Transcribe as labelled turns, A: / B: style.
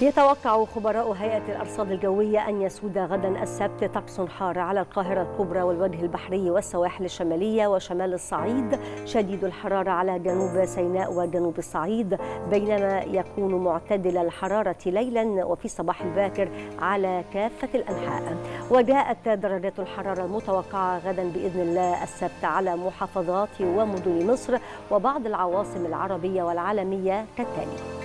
A: يتوقع خبراء هيئة الأرصاد الجوية أن يسود غدا السبت طقس حار على القاهرة الكبرى والوجه البحري والسواحل الشمالية وشمال الصعيد شديد الحرارة على جنوب سيناء وجنوب الصعيد بينما يكون معتدل الحرارة ليلا وفي الصباح الباكر على كافة الأنحاء. وجاءت درجات الحرارة المتوقعة غدا بإذن الله السبت على محافظات ومدن مصر وبعض العواصم العربية والعالمية كالتالي.